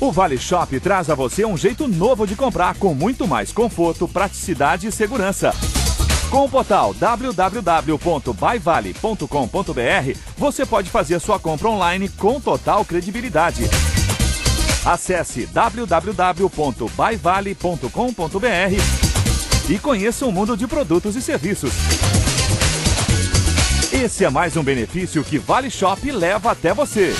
O Vale Shop traz a você um jeito novo de comprar com muito mais conforto, praticidade e segurança. Com o portal www.baivale.com.br, você pode fazer sua compra online com total credibilidade. Acesse www.baivale.com.br e conheça o um mundo de produtos e serviços. Esse é mais um benefício que Vale Shop leva até você.